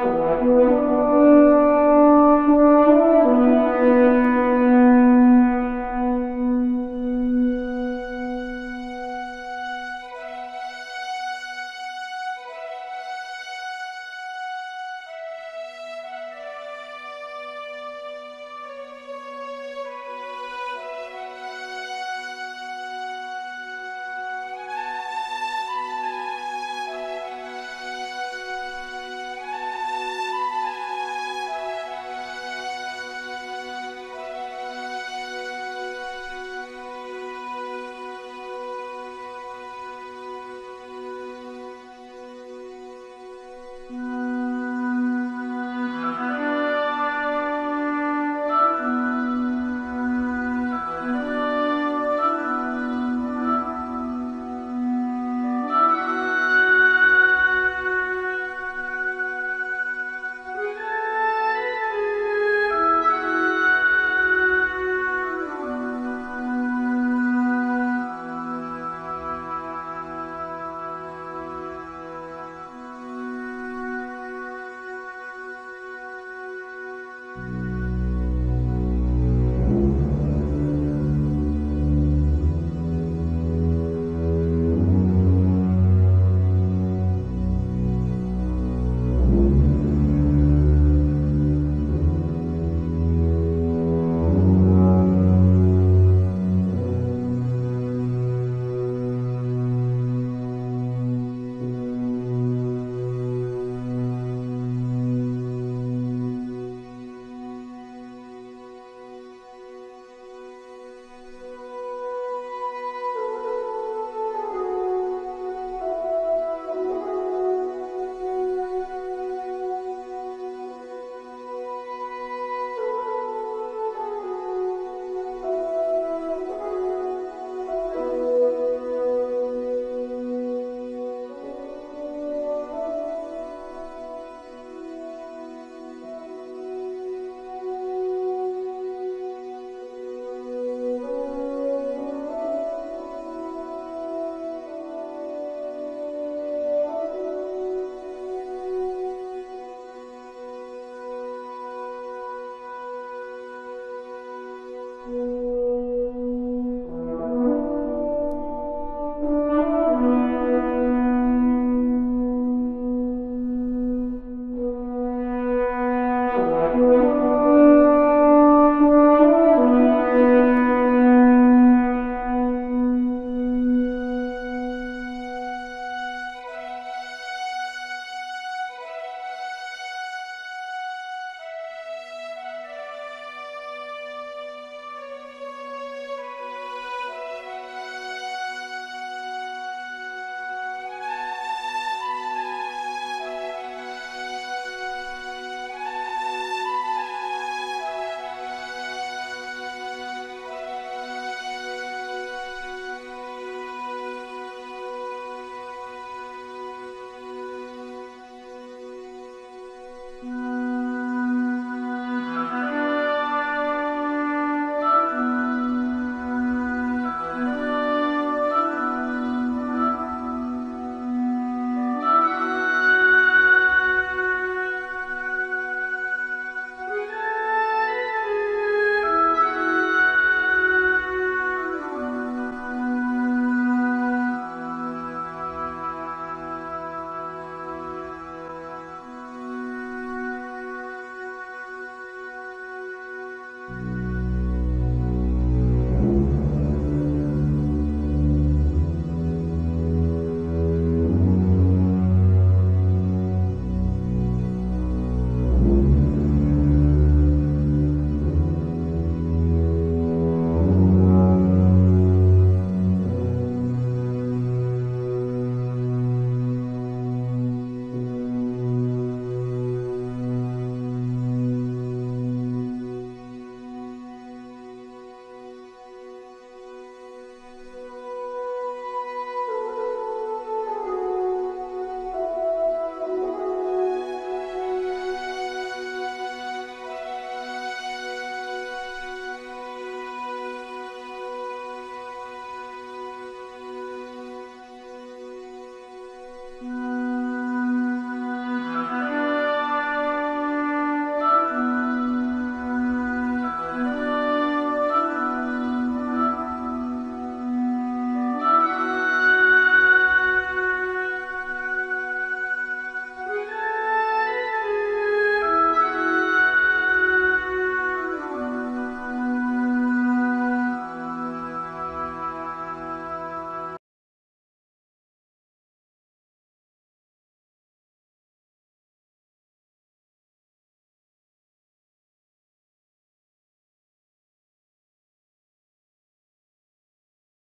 Música Música